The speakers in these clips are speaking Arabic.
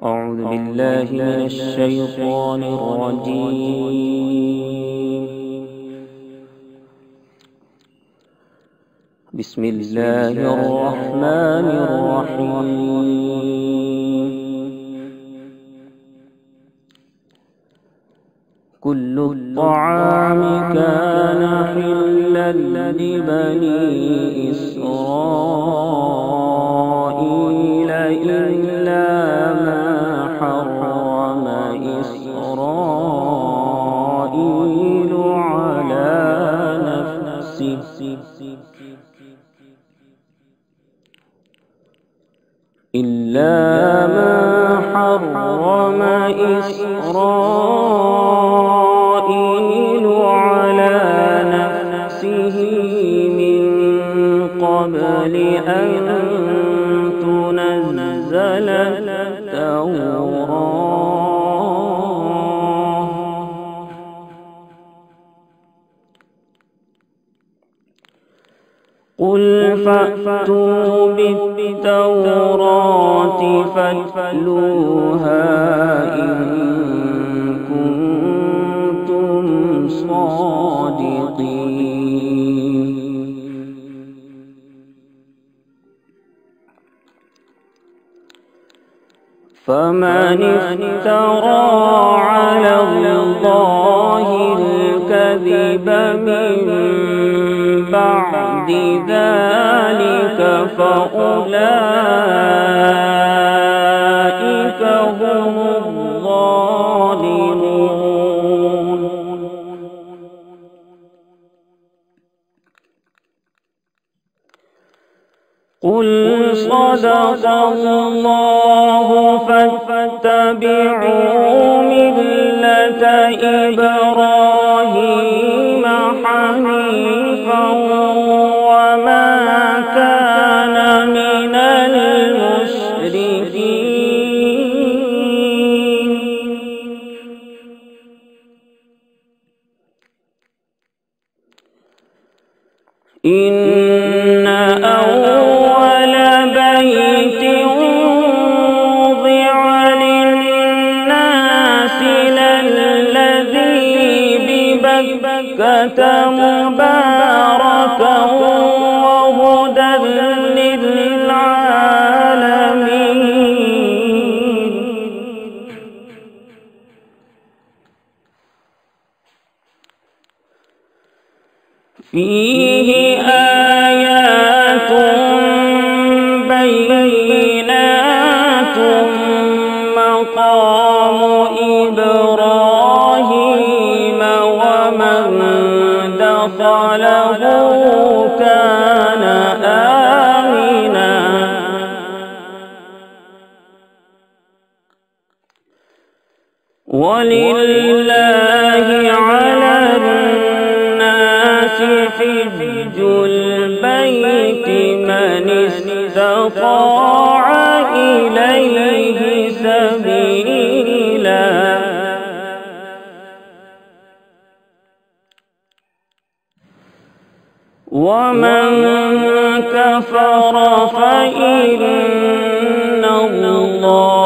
أعوذ بالله من الشيطان الرجيم. بسم الله الرحمن الرحيم. كل الطعام كان حلا لبني إسرائيل. إسرائيل على نفسه. إلا ما حرم إسرائيل على نفسه من قبل أن تنزل التوراة. قل فأتوا بالتوراة فاتلوها إن كنتم صادقين فمن افترى على الله الكذب من بعد ذلك فأولئك هم الظالمون. قل صدق الله فاتبعوا ملة إن أول بيت وضع للناس للذي ببكة مباركا فيه آيات بينات مقام إبراهيم ومن دخله كان آمنا. ولله حج البيت من استطاع إليه سبيلا. ومن كفر فإن الله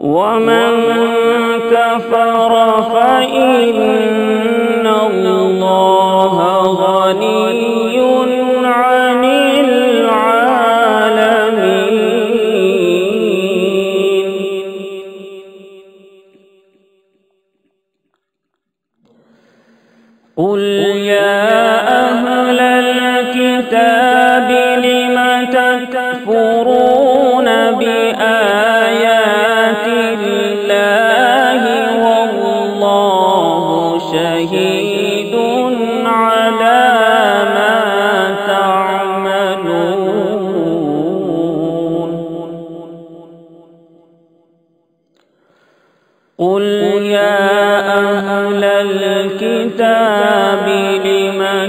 ومن كفر فإن الله غني عن العالمين. قل يا قل يا أهل الكتاب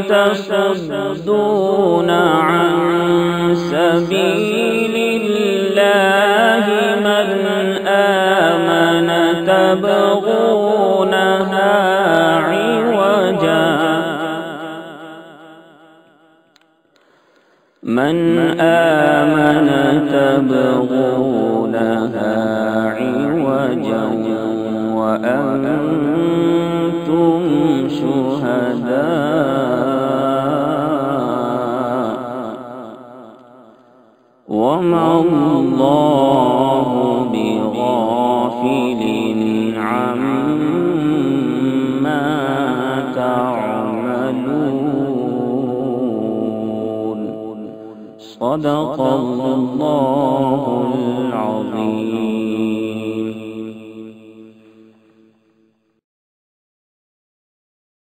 لم تصدون عن سبيل الله من آمن تبغونها عوجا من آمن تبغونها عوجا وأنتم شهداء. وما الله بغافل عما تعملون. صدق الله العظيم.